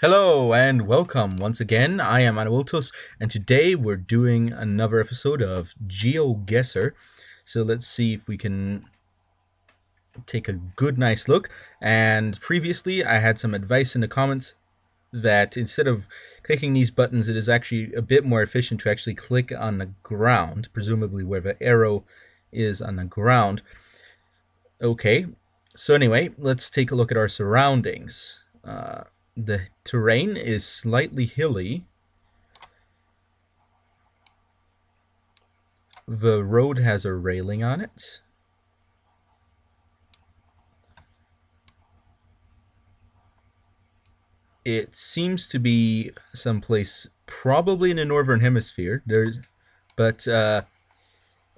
Hello and welcome once again. I am Anavultus, and today we're doing another episode of GeoGuessr. So let's see if we can take a good, nice look. And previously, I had some advice in the comments that instead of clicking these buttons, it is actually a bit more efficient to actually click on the ground, presumably where the arrow is on the ground. Okay, so anyway, let's take a look at our surroundings. Uh, the terrain is slightly hilly. The road has a railing on it. It seems to be someplace probably in the northern hemisphere. There's, but uh,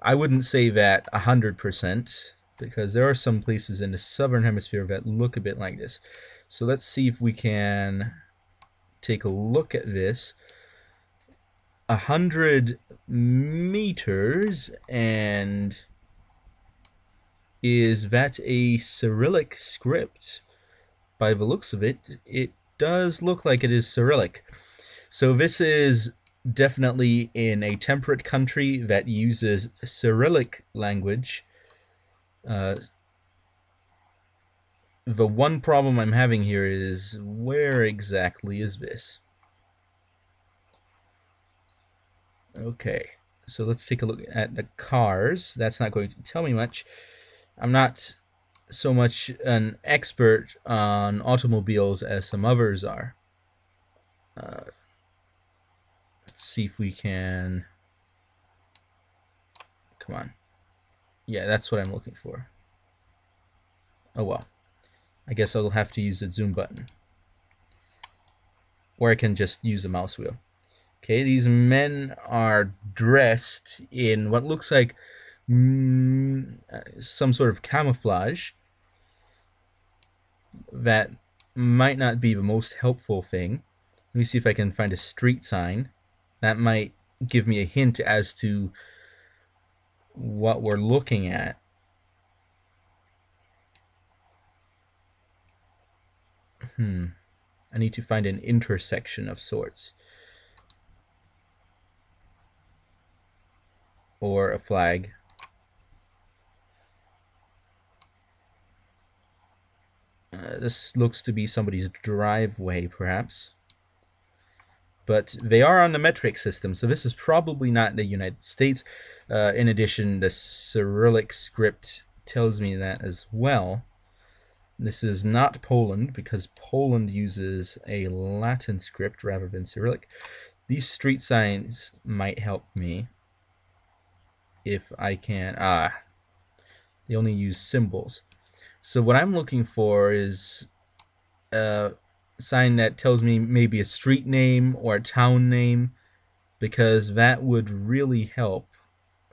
I wouldn't say that hundred percent because there are some places in the southern hemisphere that look a bit like this. So let's see if we can take a look at this. A hundred meters and is that a Cyrillic script? By the looks of it, it does look like it is Cyrillic. So this is definitely in a temperate country that uses Cyrillic language. Uh, the one problem I'm having here is where exactly is this? Okay, so let's take a look at the cars. That's not going to tell me much. I'm not so much an expert on automobiles as some others are. Uh, let's see if we can... Come on. Yeah, that's what I'm looking for. Oh well. I guess I'll have to use the zoom button. Or I can just use the mouse wheel. Okay, these men are dressed in what looks like mm, some sort of camouflage that might not be the most helpful thing. Let me see if I can find a street sign. That might give me a hint as to what we're looking at. Hmm. I need to find an intersection of sorts. Or a flag. Uh, this looks to be somebody's driveway, perhaps. But they are on the metric system, so this is probably not the United States. Uh, in addition, the Cyrillic script tells me that as well. This is not Poland because Poland uses a Latin script rather than Cyrillic. These street signs might help me if I can. Ah, they only use symbols. So what I'm looking for is a sign that tells me maybe a street name or a town name because that would really help.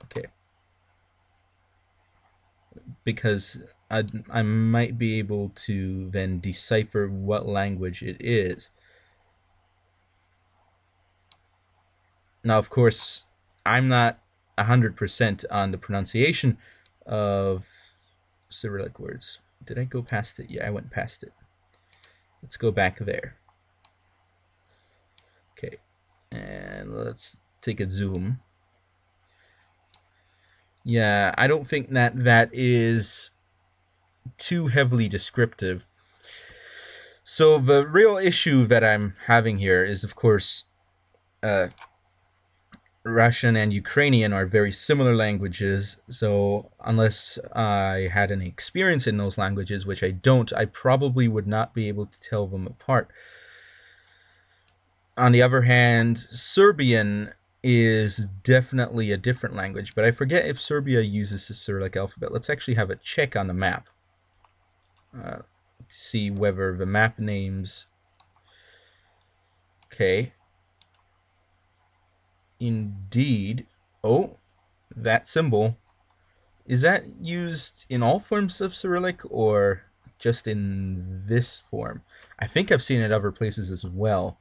Okay. Because I, I might be able to then decipher what language it is. Now, of course, I'm not 100% on the pronunciation of Cyrillic words. Did I go past it? Yeah, I went past it. Let's go back there. Okay, and let's take a zoom. Yeah, I don't think that that is too heavily descriptive. So the real issue that I'm having here is, of course, uh, Russian and Ukrainian are very similar languages. So unless I had any experience in those languages, which I don't, I probably would not be able to tell them apart. On the other hand, Serbian is definitely a different language, but I forget if Serbia uses the Cyrillic alphabet. Let's actually have a check on the map to see whether the map names okay. Indeed oh that symbol is that used in all forms of Cyrillic or just in this form? I think I've seen it other places as well.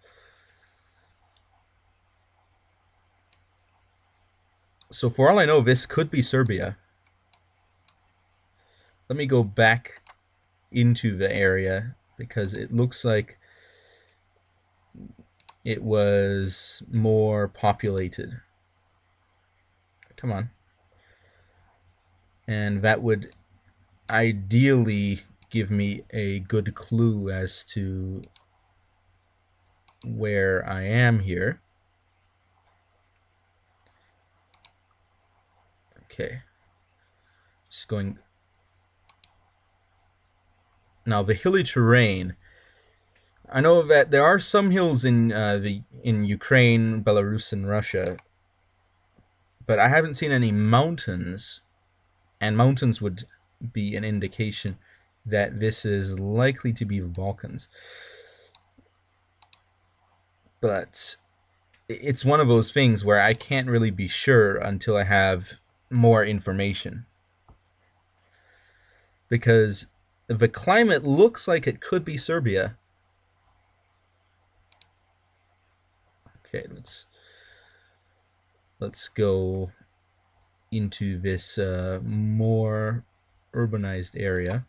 So for all I know this could be Serbia. Let me go back into the area because it looks like it was more populated. Come on. And that would ideally give me a good clue as to where I am here. Okay. Just going... Now, the hilly terrain... I know that there are some hills in uh, the in Ukraine, Belarus, and Russia, but I haven't seen any mountains, and mountains would be an indication that this is likely to be the Balkans. But it's one of those things where I can't really be sure until I have more information. Because the climate looks like it could be Serbia. Okay, let's let's go into this uh, more urbanized area.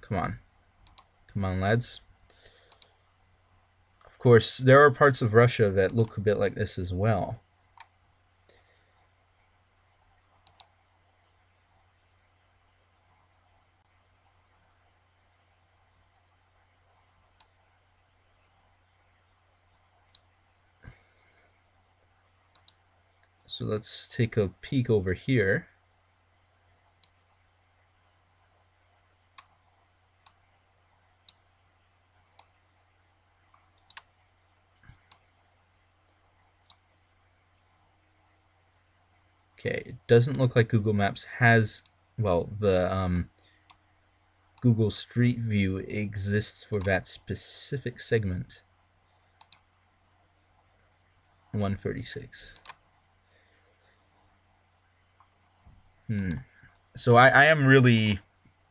Come on. Come on, lads. Of course, there are parts of Russia that look a bit like this as well. So let's take a peek over here. Okay, it doesn't look like Google Maps has, well, the um, Google Street View exists for that specific segment. 136. Hmm. So I, I am really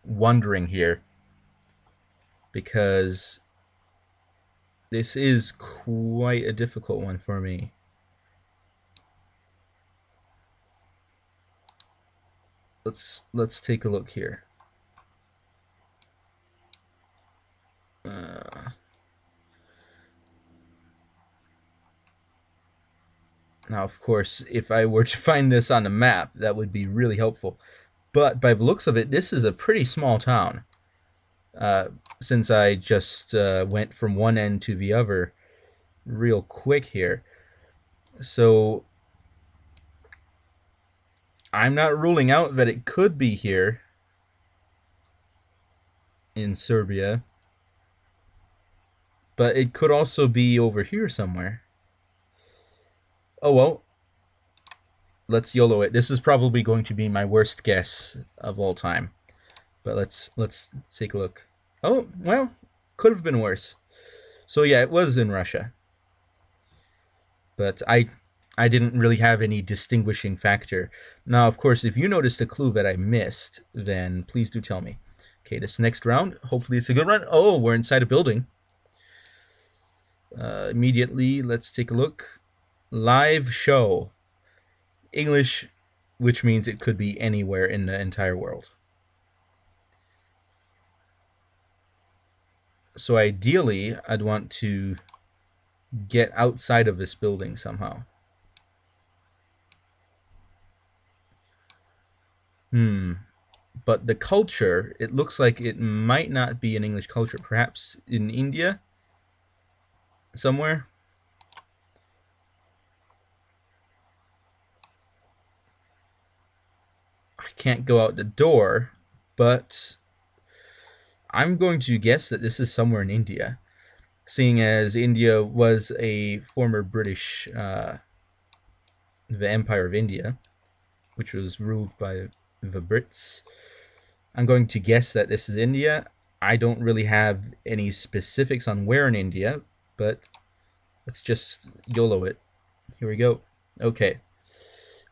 wondering here because this is quite a difficult one for me. Let's let's take a look here. Uh, Now, of course, if I were to find this on a map, that would be really helpful. But by the looks of it, this is a pretty small town. Uh, since I just uh, went from one end to the other real quick here. So I'm not ruling out that it could be here in Serbia. But it could also be over here somewhere. Oh well. Let's YOLO it. This is probably going to be my worst guess of all time. But let's let's take a look. Oh, well, could have been worse. So yeah, it was in Russia. But I I didn't really have any distinguishing factor. Now, of course, if you noticed a clue that I missed, then please do tell me. Okay, this next round, hopefully it's a good run. Oh, we're inside a building. Uh, immediately, let's take a look live show. English, which means it could be anywhere in the entire world. So ideally, I'd want to get outside of this building somehow. Hmm. But the culture, it looks like it might not be an English culture. Perhaps in India? Somewhere? I can't go out the door, but I'm going to guess that this is somewhere in India, seeing as India was a former British, uh, the Empire of India, which was ruled by the Brits. I'm going to guess that this is India. I don't really have any specifics on where in India, but let's just YOLO it. Here we go. Okay.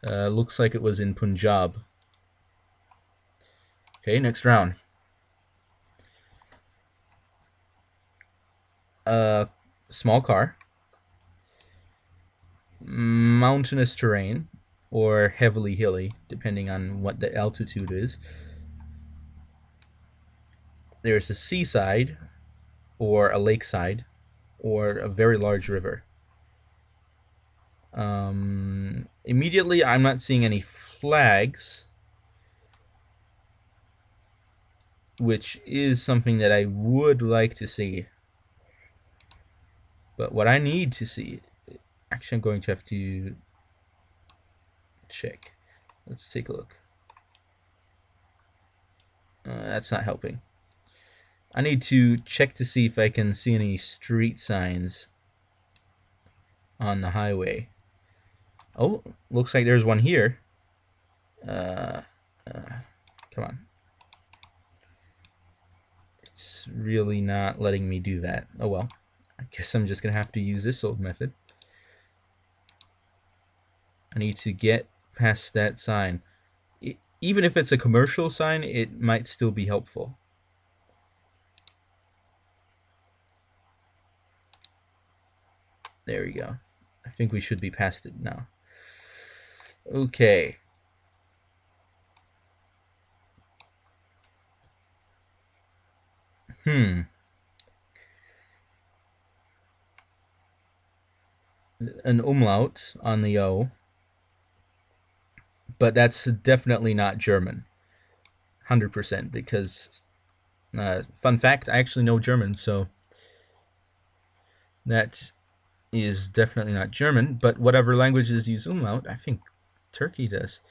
Uh, looks like it was in Punjab. Okay, next round. A small car. Mountainous terrain or heavily hilly, depending on what the altitude is. There's a seaside, or a lakeside, or a very large river. Um, immediately, I'm not seeing any flags, which is something that I would like to see. But what I need to see, actually I'm going to have to check. Let's take a look. Uh, that's not helping. I need to check to see if I can see any street signs on the highway. Oh, looks like there's one here. Uh, uh, come on. It's really not letting me do that. Oh well. I guess I'm just going to have to use this old method. I need to get past that sign. Even if it's a commercial sign, it might still be helpful. There we go. I think we should be past it now. Okay. Hmm. An umlaut on the O. But that's definitely not German. 100% because, uh, fun fact, I actually know German, so that is definitely not German, but whatever languages use umlaut, I think Turkey does.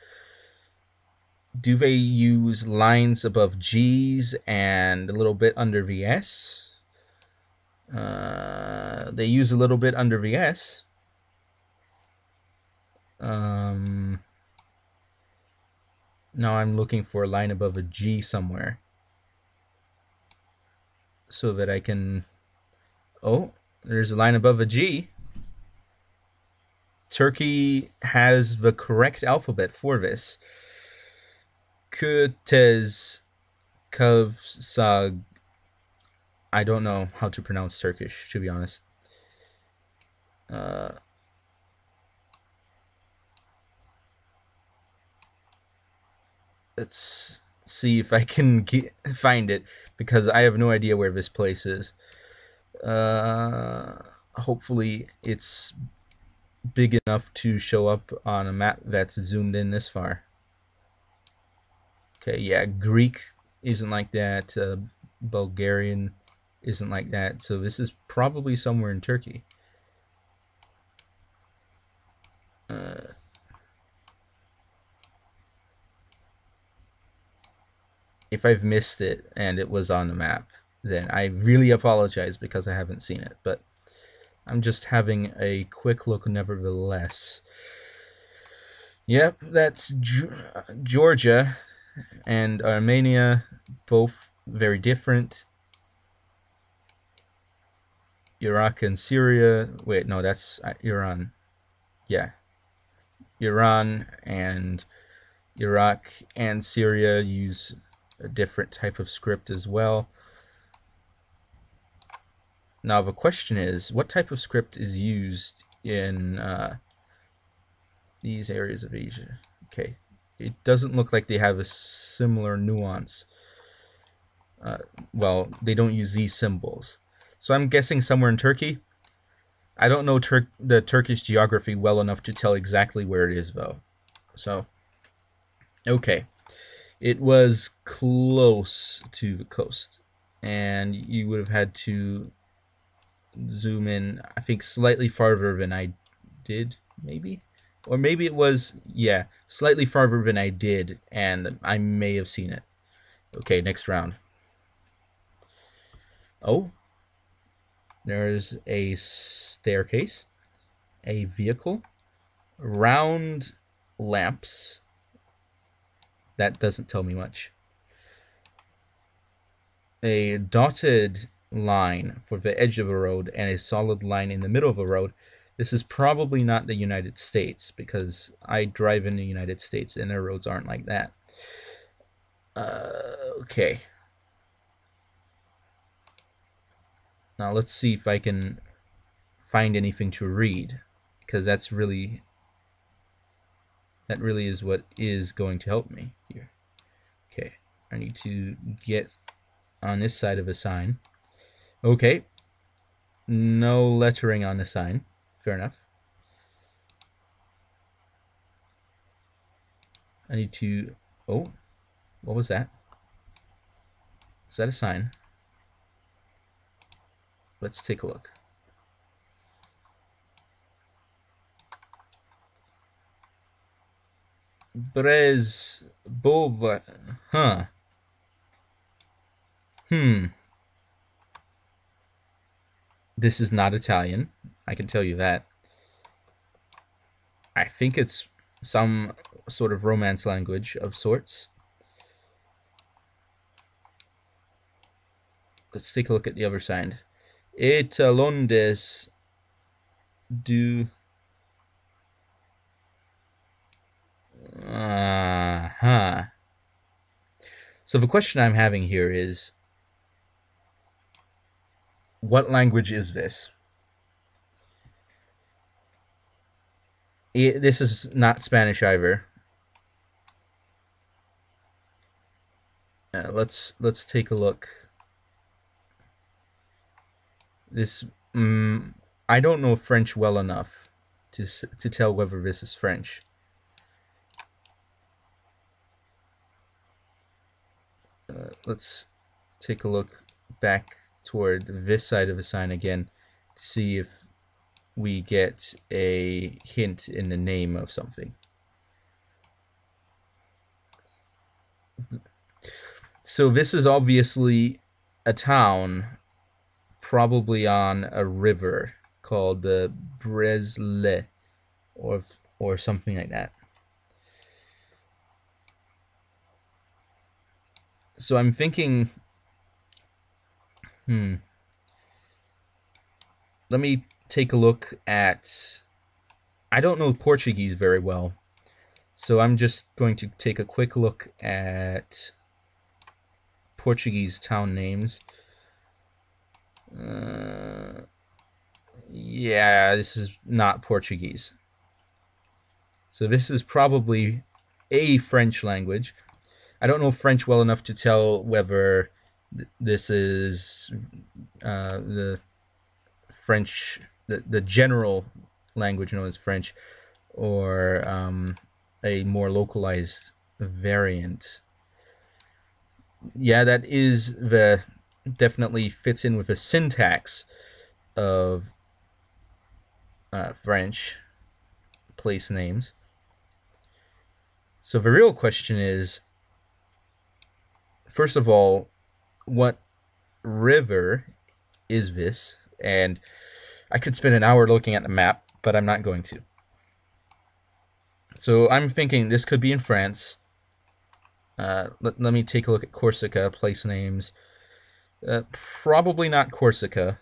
Do they use lines above G's and a little bit under VS? Uh, they use a little bit under VS. Um, now I'm looking for a line above a G somewhere. So that I can... Oh, there's a line above a G. Turkey has the correct alphabet for this. Kutez Kavsag. I don't know how to pronounce Turkish, to be honest. Uh, let's see if I can get, find it because I have no idea where this place is. Uh, hopefully, it's big enough to show up on a map that's zoomed in this far. Okay, yeah, Greek isn't like that. Uh, Bulgarian isn't like that. So this is probably somewhere in Turkey. Uh, if I've missed it and it was on the map, then I really apologize because I haven't seen it. But I'm just having a quick look nevertheless. Yep, that's Georgia and Armenia, both very different. Iraq and Syria. Wait, no, that's uh, Iran. Yeah. Iran and Iraq and Syria use a different type of script as well. Now the question is, what type of script is used in uh, these areas of Asia? Okay, it doesn't look like they have a similar nuance. Uh, well, they don't use these symbols. So I'm guessing somewhere in Turkey. I don't know Tur the Turkish geography well enough to tell exactly where it is, though. So, okay. It was close to the coast. And you would have had to zoom in, I think, slightly farther than I did, maybe? Or maybe it was, yeah, slightly farther than I did, and I may have seen it. Okay, next round. Oh, there's a staircase, a vehicle, round lamps. That doesn't tell me much. A dotted line for the edge of a road and a solid line in the middle of a road, this is probably not the United States because I drive in the United States and their roads aren't like that. Uh, okay. Now let's see if I can find anything to read because that's really That really is what is going to help me here. Okay, I need to get on this side of a sign. Okay, no lettering on the sign. Fair enough. I need to... Oh, what was that? Is that a sign? Let's take a look. Brez Bova. Huh. Hmm. This is not Italian. I can tell you that. I think it's some sort of romance language of sorts. Let's take a look at the other side. Etalondes du Uh-huh. So the question I'm having here is what language is this? It, this is not Spanish either. Uh, let's let's take a look. This um, I don't know French well enough to to tell whether this is French. Uh, let's take a look back toward this side of the sign again to see if we get a hint in the name of something. So this is obviously a town probably on a river called the Bresle or or something like that. So I'm thinking hmm let me take a look at I don't know Portuguese very well. So I'm just going to take a quick look at Portuguese town names. Uh, yeah, this is not Portuguese. So this is probably a French language. I don't know French well enough to tell whether th this is uh, the French, the, the general language known as French, or um, a more localized variant. Yeah, that is the definitely fits in with the syntax of uh, French place names. So the real question is, first of all, what river is this? And I could spend an hour looking at the map, but I'm not going to. So I'm thinking this could be in France. Uh, let, let me take a look at Corsica, place names. Uh, probably not Corsica.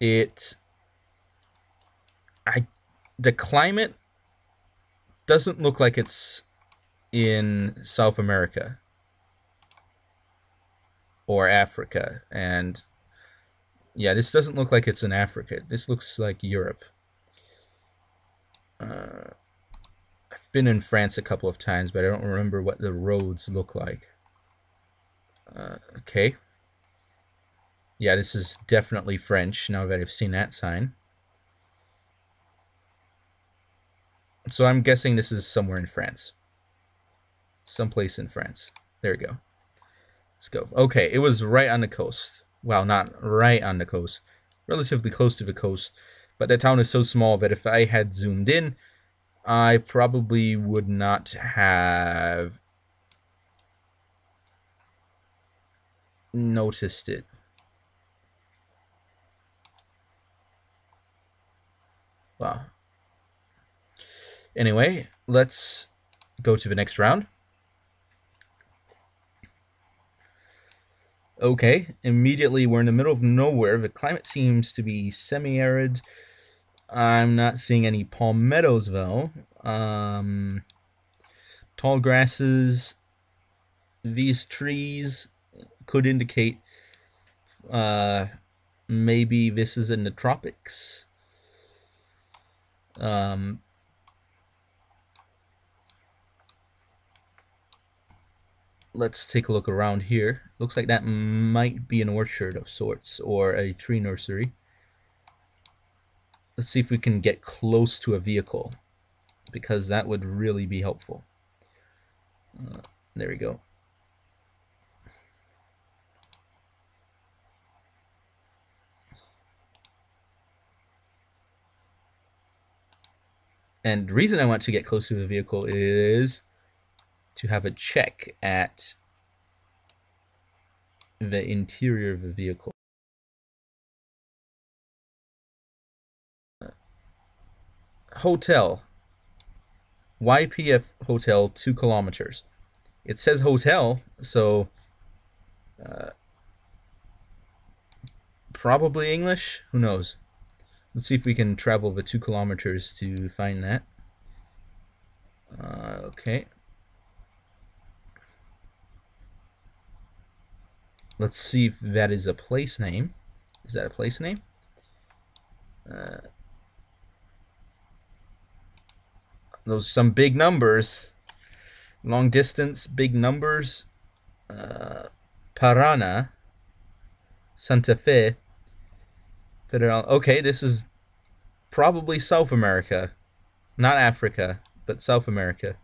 It, I, the climate doesn't look like it's in South America or Africa, and yeah, this doesn't look like it's in Africa. This looks like Europe. Uh, I've been in France a couple of times, but I don't remember what the roads look like. Uh, okay. Yeah, this is definitely French, now that I've seen that sign. So I'm guessing this is somewhere in France. Someplace in France. There we go. Let's go. Okay, it was right on the coast. Well, not right on the coast. Relatively close to the coast. But the town is so small that if I had zoomed in, I probably would not have noticed it. Wow. Anyway, let's go to the next round. okay. Immediately, we're in the middle of nowhere. The climate seems to be semi arid. I'm not seeing any palmettos, though. Um, tall grasses. These trees could indicate uh, maybe this is in the tropics. Um, let's take a look around here. Looks like that might be an orchard of sorts or a tree nursery. Let's see if we can get close to a vehicle because that would really be helpful. Uh, there we go. And the reason I want to get close to the vehicle is to have a check at the interior of the vehicle. Hotel. YPF Hotel, two kilometers. It says hotel, so uh, probably English. Who knows? Let's see if we can travel the two kilometers to find that. Uh, okay. Let's see if that is a place name. Is that a place name? Uh, those some big numbers. Long distance, big numbers. Uh, Parana, Santa Fe, Federal. Okay, this is probably South America, not Africa, but South America.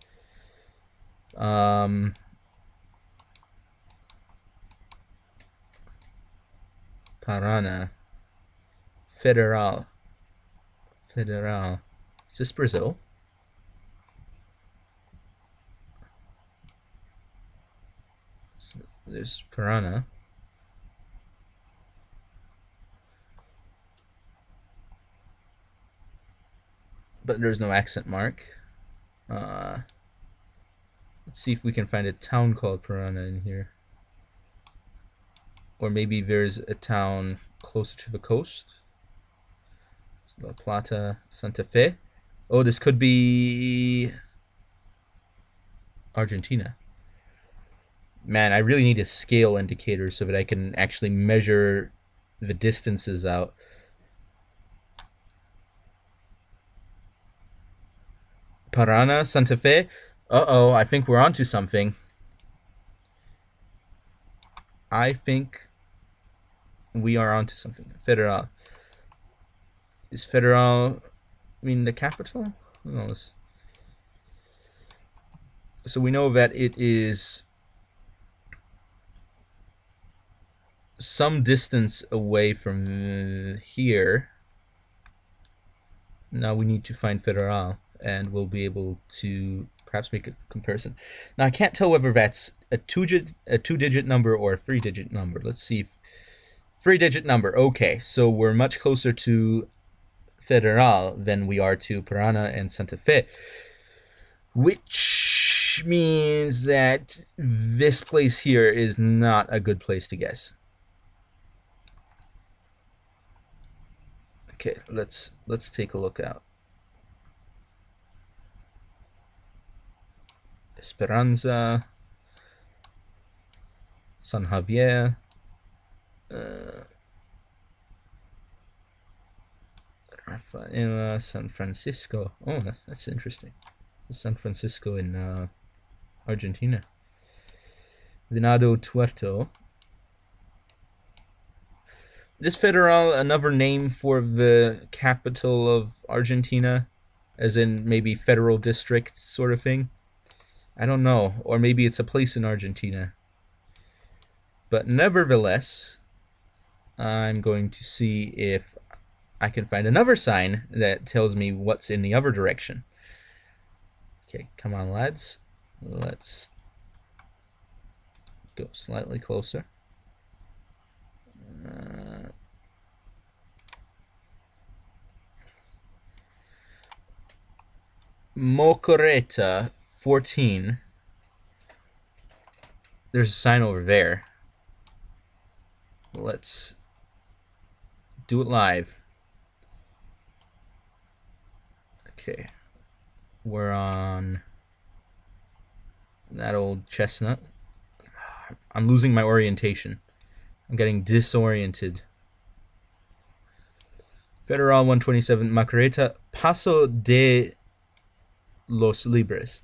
Um, Parana. Federal. Federal. Is this Brazil? So there's Parana. But there's no accent mark. Uh, let's see if we can find a town called Parana in here or maybe there's a town closer to the coast. La Plata, Santa Fe. Oh, this could be Argentina. Man, I really need a scale indicator so that I can actually measure the distances out. Parana, Santa Fe. Uh-oh, I think we're onto something. I think we are onto something. Federal. Is Federal I mean the capital? Who knows? So we know that it is some distance away from here. Now we need to find Federal and we'll be able to perhaps make a comparison. Now I can't tell whether that's a two digit a two digit number or a three digit number. Let's see if Three digit number. Okay, so we're much closer to Federal than we are to Parana and Santa Fe, which means that this place here is not a good place to guess. Okay, let's let's take a look out. Esperanza, San Javier, uh, San Francisco. Oh, that's, that's interesting. San Francisco in uh, Argentina. Venado Tuerto. This Federal another name for the capital of Argentina, as in maybe federal district sort of thing. I don't know, or maybe it's a place in Argentina. But nevertheless, I'm going to see if I can find another sign that tells me what's in the other direction. Okay, come on, lads. Let's go slightly closer. Uh, Mocoreta 14. There's a sign over there. Let's do it live. Okay. We're on that old chestnut. I'm losing my orientation. I'm getting disoriented. Federal 127 Mocoreta Paso de los Libres.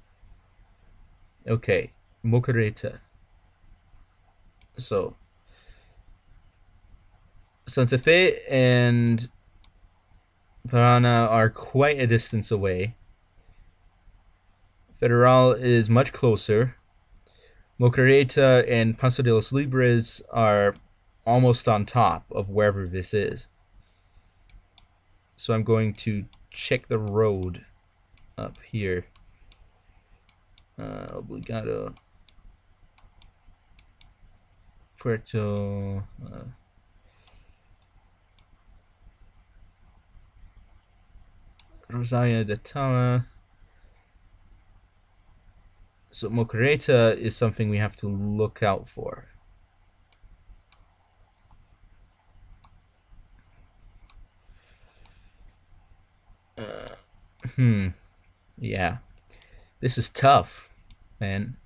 Okay, Mocoreta. So Santa Fe and Parana are quite a distance away. Federal is much closer. Mocoreta and Paso de los Libres are almost on top of wherever this is. So I'm going to check the road up here. Uh, obligado. Puerto. Uh, Rosario de Tala. So Mocoreta is something we have to look out for. Uh, hmm. Yeah. This is tough, man.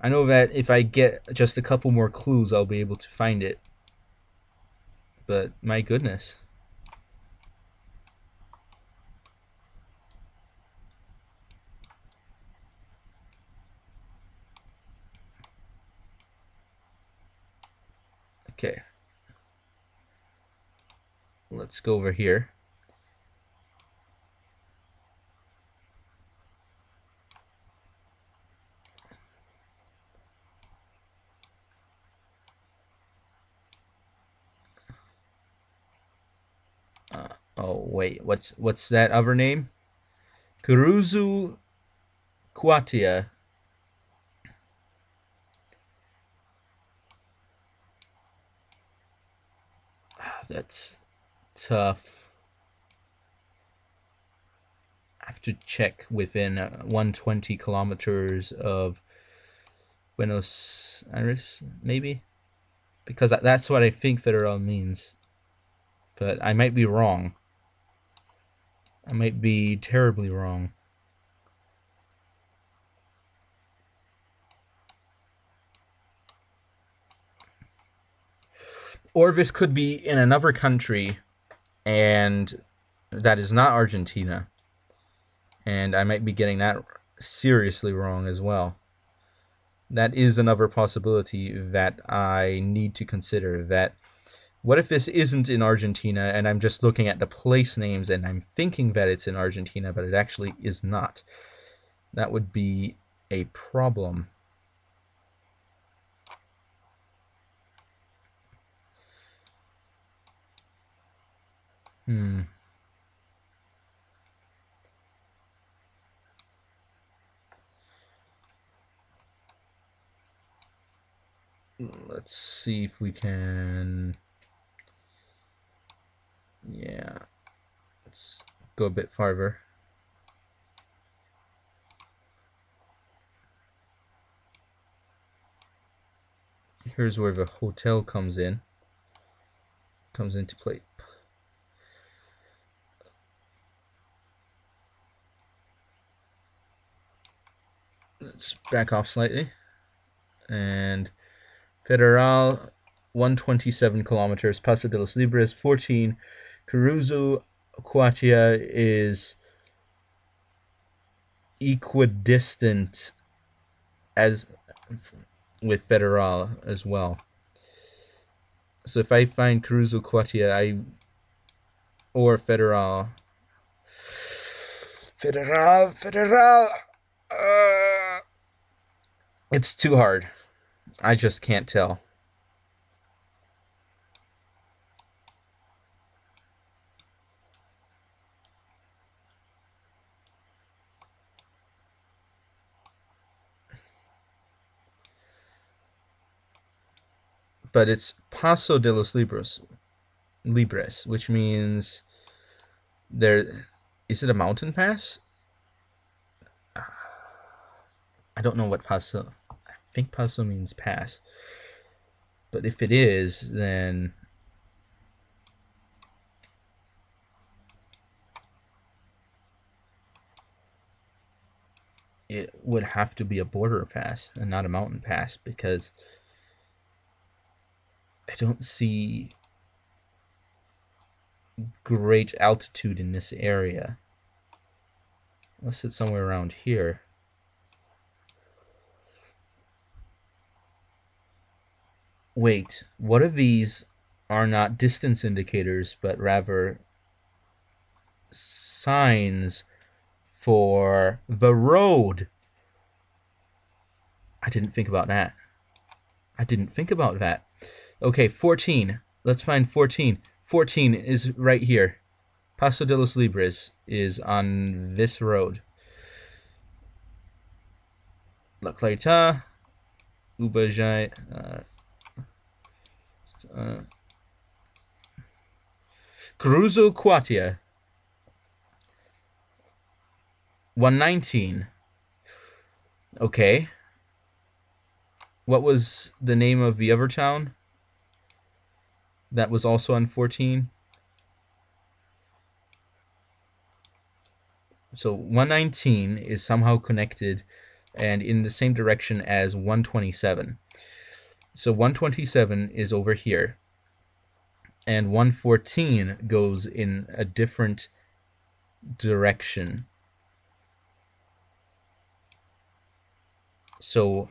I know that if I get just a couple more clues, I'll be able to find it. But my goodness. Okay. Let's go over here. Uh, oh wait, what's what's that other name? Curuzu Cuatia. That's tough. I have to check within uh, 120 kilometers of Buenos Aires, maybe? Because that's what I think federal means. But I might be wrong. I might be terribly wrong. Or this could be in another country and that is not Argentina. And I might be getting that seriously wrong as well. That is another possibility that I need to consider that what if this isn't in Argentina and I'm just looking at the place names and I'm thinking that it's in Argentina but it actually is not. That would be a problem. Hmm. Let's see if we can... Yeah. Let's go a bit farther. Here's where the hotel comes in. Comes into play. Let's back off slightly. And Federal, 127 kilometers. Paso de los Libres, 14. Curuzu Cuatia is equidistant as with Federal as well. So if I find Curuzu Cuatia, I or Federal, Federal, Federal. Uh, it's too hard. I just can't tell. But it's Paso de los Libros, Libres, which means there. Is it a mountain pass? I don't know what paso. I think paso means pass. But if it is, then it would have to be a border pass and not a mountain pass because I don't see great altitude in this area. Unless it's somewhere around here. Wait, what if these are not distance indicators, but rather signs for the road? I didn't think about that. I didn't think about that. Okay, 14. Let's find 14. 14 is right here. Paso de los Libres is on this road. La Clarita, Ubajai, uh, uh, Curuzu Cuatia, 119. Okay. What was the name of the other town? That was also on 14. So 119 is somehow connected and in the same direction as 127. So 127 is over here. And 114 goes in a different direction. So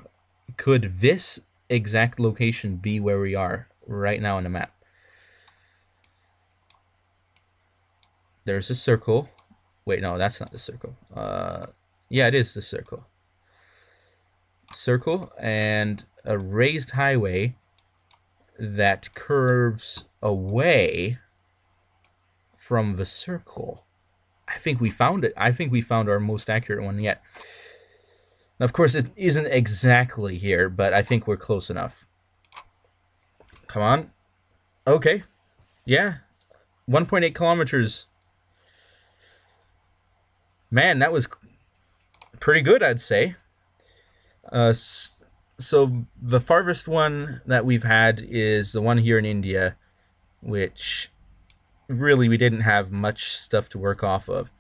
could this exact location be where we are right now on the map? There's a circle. Wait, no, that's not the circle. Uh, yeah, it is the circle. Circle and a raised highway that curves away from the circle. I think we found it. I think we found our most accurate one yet. Now, of course, it isn't exactly here, but I think we're close enough. Come on. Okay. Yeah. 1.8 kilometers. Man, that was pretty good, I'd say. Uh, so the farthest one that we've had is the one here in India, which really we didn't have much stuff to work off of.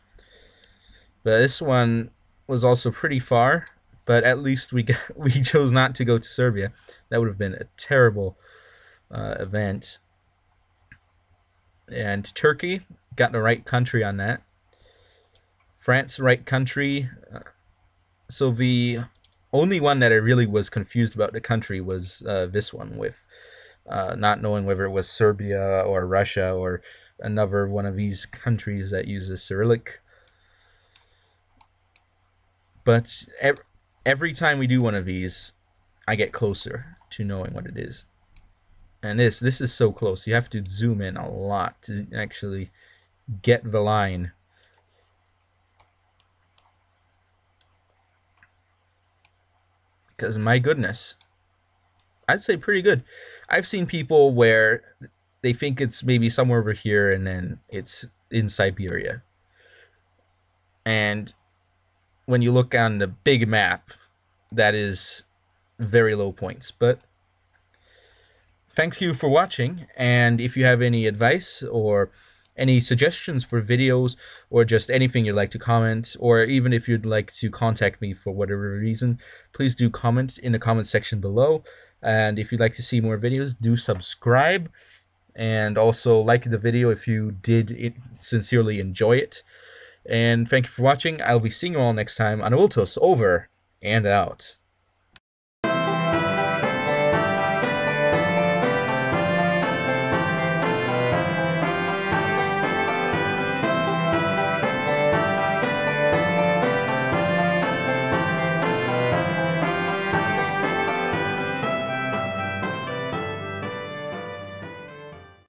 But this one was also pretty far but at least we got, we chose not to go to Serbia. That would have been a terrible uh, event. And Turkey got the right country on that. France, right country. Uh, so the only one that I really was confused about the country was uh, this one, with uh, not knowing whether it was Serbia or Russia or another one of these countries that uses Cyrillic. But every time we do one of these, I get closer to knowing what it is. And this this is so close. You have to zoom in a lot to actually get the line. Because my goodness, I'd say pretty good. I've seen people where they think it's maybe somewhere over here and then it's in Siberia. And when you look on the big map, that is very low points. But thank you for watching, and if you have any advice or any suggestions for videos or just anything you'd like to comment? Or even if you'd like to contact me for whatever reason please do comment in the comment section below. And if you'd like to see more videos do subscribe. And also like the video if you did it, sincerely enjoy it. And thank you for watching. I'll be seeing you all next time. Anavultus over and out.